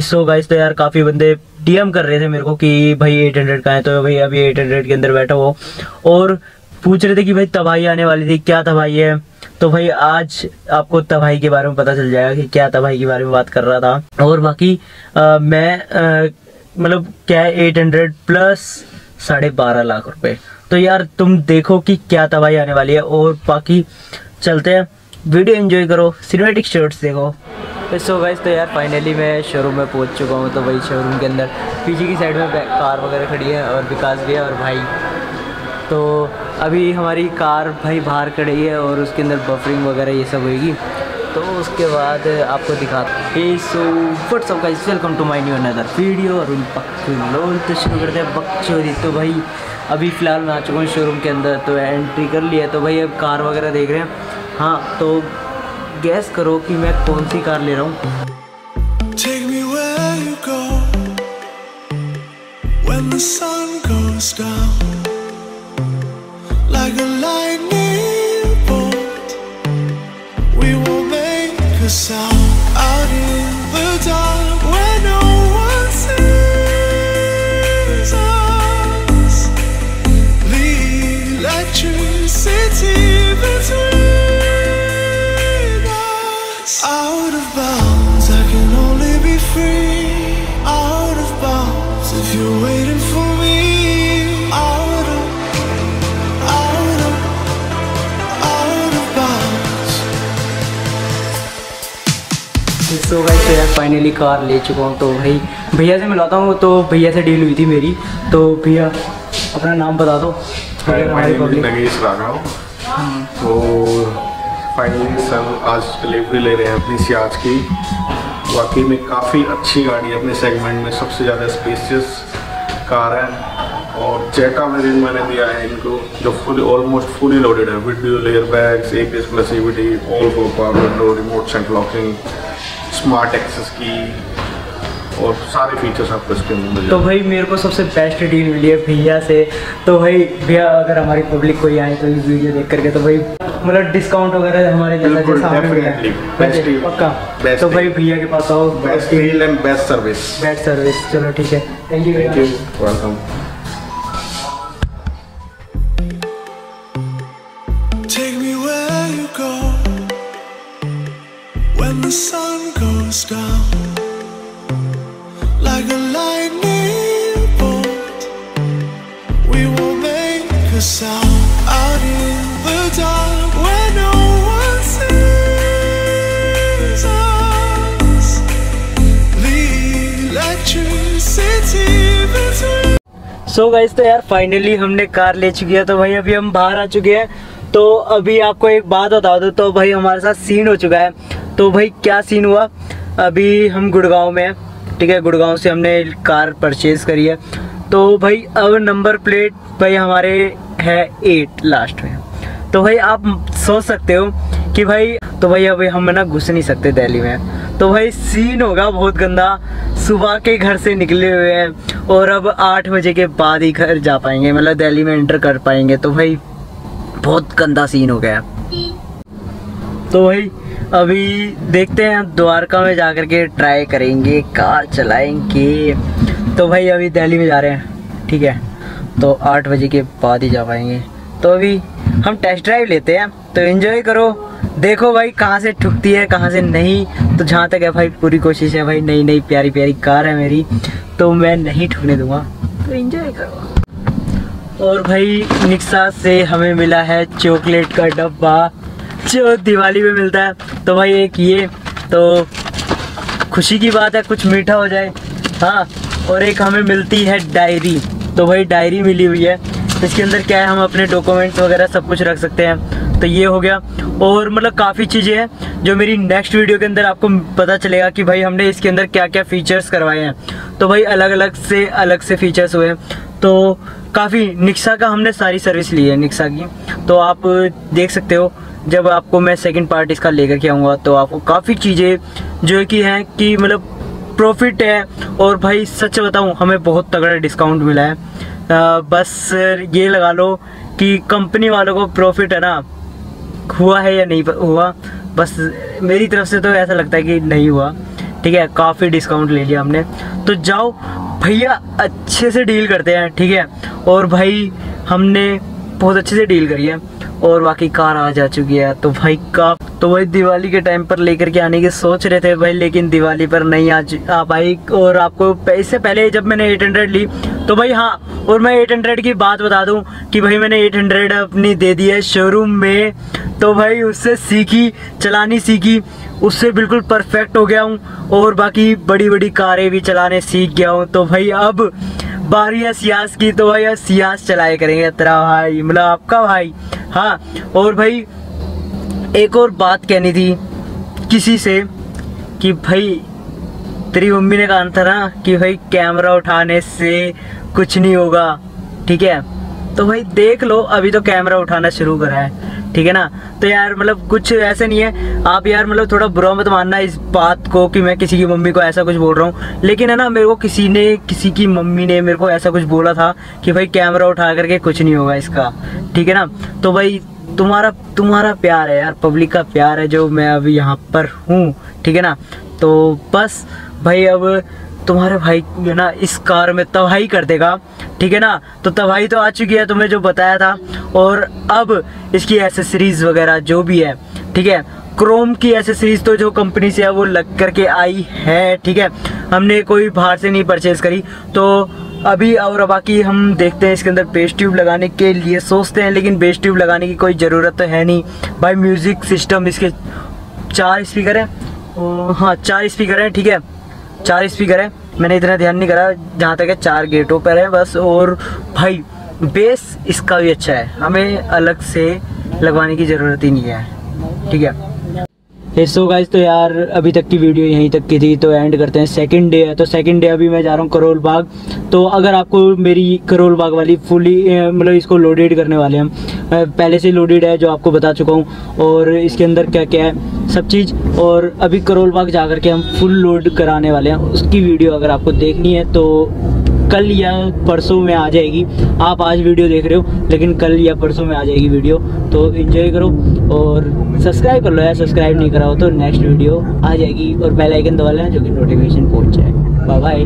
सो guys तो यार काफ़ी बंदे डीएम कर रहे थे मेरे को कि भाई 800 का है तो भाई अभी 800 के अंदर बैठा हो और पूछ रहे थे कि भाई तबाही आने वाली थी क्या तबाही है? तो भाई आज आपको तबाही के बारे में पता चल जाएगा कि क्या तबाही के बारे में बात कर रहा था। और बाकी आ, मैं मतलब क्या है एट प्लस साढ़े बारह लाख रुपए। तो यार तुम देखो कि क्या तबाही आने वाली है। और बाकी चलते हैं वीडियो एंजॉय करो सिनेमेटिक शॉट्स देखो। सो गाइस तो यार फाइनली मैं शोरूम में पहुँच चुका हूँ तो वही शोरूम के अंदर पीछे की साइड में कार वगैरह खड़ी है और विकास भी है और भाई। तो अभी हमारी कार भाई बाहर खड़ी है और उसके अंदर बफरिंग वगैरह ये सब होगी तो उसके बाद आपको दिखाते हैं। So welcome to my new another video और लोन तो शुरू करते हैं बकचोदी तो भाई, अभी फ़िलहाल मैं आ चुका हूँ शोरूम के अंदर तो एंट्री कर लिया तो भाई अब कार वगैरह देख रहे हैं। हाँ तो गैस करो कि मैं कौन सी कार ले रहा हूँ like a lightning bolt. We will make a sound out in the dark so guys तो यार फाइनली कार ले चुका हूँ तो भाई भैया से मिलाता हूँ तो भैया से डील हुई थी मेरी। तो भैया अपना नाम बता दो। नगेश राघव। तो फाइनली सर आज डिलीवरी ले रहे हैं अपनी सियाज की। वाकई में काफ़ी अच्छी गाड़ी है अपने सेगमेंट में सबसे ज़्यादा स्पेसियस कार है। और जेटा में वेरिएंट मैंने दिया है इनको जो फुल ऑलमोस्ट फुली लोडेड है। With dual air bags A P S plus E V D all four power window remote cent locking smart access key और सारे फीचर्स आपको इसके अंदर मिल तो भाई मेरे को सबसे बेस्ट डील मिली है भैया से। तो भाई भैया अगर हमारी पब्लिक कोई आए तो इस वीडियो देख करके तो भाई मतलब डिस्काउंट वगैरह हमारे. पक्का। तो भाई भैया के पास आओ। Best deal and best service best service चलो ठीक है। Thank you thank you welcome Take me where you go. When the sun goes so so guys तो यार फाइनली हमने कार ले चुकी है तो भाई अभी हम बाहर आ चुके हैं। तो अभी आपको एक बात बता दो तो भाई हमारे साथ सीन हो चुका है। तो भाई क्या सीन हुआ? अभी हम गुड़गांव में हैं, ठीक है, गुड़गांव से हमने कार परचेज करी है। तो भाई, अब नंबर प्लेट भाई हमारे है एट लास्ट में। तो भाई, आप सोच सकते हो कि भाई तो भाई अभी हम ना घुस नहीं सकते दिल्ली में। तो भाई सीन होगा बहुत गंदा। सुबह के घर से निकले हुए हैं और अब आठ बजे के बाद ही घर जा पाएँगे मतलब दिल्ली में एंटर कर पाएँगे। तो भाई, बहुत गंदा सीन हो गया। तो भाई, अभी देखते हैं द्वारका में जा कर के ट्राई करेंगे, कार चलाएँगे। तो भाई, अभी दिल्ली में जा रहे हैं, ठीक है? तो आठ बजे के बाद ही जा पाएँगे। तो अभी हम टेस्ट ड्राइव लेते हैं तो एंजॉय करो। देखो भाई, कहाँ से ठुकती है, कहाँ से नहीं। तो जहाँ तक है भाई, पूरी कोशिश है भाई नई नई प्यारी प्यारी कार है मेरी तो मैं नहीं ठुकने दूँगा। तो एंजॉय करो। और भाई निक्सा से हमें मिला है चॉकलेट का डब्बा। जो दिवाली में मिलता है तो भाई एक ये तो खुशी की बात है, कुछ मीठा हो जाए। हाँ और एक हमें मिलती है डायरी तो भाई डायरी मिली हुई है। इसके अंदर क्या है, हम अपने डॉक्यूमेंट्स वगैरह सब कुछ रख सकते हैं। तो ये हो गया। और मतलब काफ़ी चीज़ें हैं, जो मेरी नेक्स्ट वीडियो के अंदर आपको पता चलेगा कि भाई हमने इसके अंदर क्या क्या फीचर्स करवाए हैं। तो भाई अलग अलग से अलग से फीचर्स हुए हैं। तो काफ़ी निक्सा का हमने सारी सर्विस ली है निक्सा की। तो आप देख सकते हो जब आपको मैं सेकंड पार्ट इसका लेकर के आऊँगा तो आपको काफ़ी चीज़ें जो कि हैं कि मतलब प्रॉफिट है और भाई सच बताऊँ हमें बहुत तगड़ा डिस्काउंट मिला है। आ, बस ये लगा लो कि कंपनी वालों को प्रॉफिट है ना हुआ है या नहीं हुआ बस मेरी तरफ़ से तो ऐसा लगता है कि नहीं हुआ। ठीक है काफ़ी डिस्काउंट ले लिया हमने। तो जाओ भैया अच्छे से डील करते हैं ठीक है? और भाई हमने बहुत अच्छे से डील करी है और बाकी कार आ जा चुकी है। तो भाई का तो वही दिवाली के टाइम पर लेकर के आने की सोच रहे थे भाई, लेकिन दिवाली पर नहीं आ आ पाई और आपको इससे पहले जब मैंने 800 ली तो भाई हाँ और मैं 800 की बात बता दूँ कि भाई मैंने 800 अपनी दे दी है शोरूम में। तो भाई उससे सीखी, चलानी सीखी, उससे बिल्कुल परफेक्ट हो गया हूँ, और बाकी बड़ी बड़ी कारें भी चलाने सीख गया हूँ। तो भाई अब बारी है सियास की तो भाई सियास चलाए करेंगे, तेरा भाई मतलब आपका भाई। हाँ और भाई, एक और बात कहनी थी किसी से कि भाई, तेरी मम्मी ने कहा था ना कि भाई कैमरा उठाने से कुछ नहीं होगा, ठीक है? तो भाई देख लो, अभी तो कैमरा उठाना शुरू करा है, ठीक है ना? तो यार मतलब कुछ ऐसे नहीं है, आप यार मतलब थोड़ा बुरा मत मानना इस बात को कि मैं किसी की मम्मी को ऐसा कुछ बोल रहा हूँ। लेकिन है ना, मेरे को किसी ने, किसी की मम्मी ने मेरे को ऐसा कुछ बोला था कि भाई कैमरा उठा करके कुछ नहीं होगा इसका, ठीक है ना? तो भाई तुम्हारा तुम्हारा प्यार है यार पब्लिक का प्यार है जो मैं अभी यहाँ पर हूँ, ठीक है ना? तो बस भाई अब तुम्हारे भाई है ना, इस कार में तबाही कर देगा। ठीक है ना? तो तबाही तो आ चुकी है तुम्हें जो बताया था। और अब इसकी एसेसरीज वगैरह जो भी है, ठीक है? क्रोम की एसेसरीज तो जो कंपनी से है, वो लग करके आई है, ठीक है? हमने कोई बाहर से नहीं परचेज करी। तो अभी और बाकी हम देखते हैं इसके अंदर बेस ट्यूब लगाने के लिए, सोचते हैं, लेकिन बेस ट्यूब लगाने की कोई ज़रूरत तो है नहीं। भाई म्यूज़िक सिस्टम इसके चार स्पीकर हैं। हाँ चार स्पीकर हैं, ठीक है? चार स्पीकर है मैंने इतना ध्यान नहीं करा जहाँ तक है, चार गेटों पर है बस। और भाई बेस इसका भी अच्छा है। हमें अलग से लगवाने की ज़रूरत ही नहीं है। ठीक है? सो गाइज़ तो यार, अभी तक की वीडियो यहीं तक की थी तो एंड करते हैं सेकंड डे है। तो सेकंड डे अभी मैं जा रहा हूँ करोल बाग तो अगर आपको मेरी करोल बाग वाली फुली मतलब इसको लोडेड करने वाले हम पहले से लोडेड है, जो आपको बता चुका हूँ। और इसके अंदर क्या क्या है सब चीज़ और अभी करोल बाग जा कर के हम फुल लोड कराने वाले हैं। उसकी वीडियो अगर आपको देखनी है तो कल या परसों में आ जाएगी। आप आज वीडियो देख रहे हो, लेकिन कल या परसों में आ जाएगी वीडियो तो इन्जॉय करो और सब्सक्राइब कर लो यार। सब्सक्राइब नहीं करा हो तो नेक्स्ट वीडियो आ जाएगी और बेल आइकन दबा लेना जो कि नोटिफिकेशन पहुँच जाए। Bye bye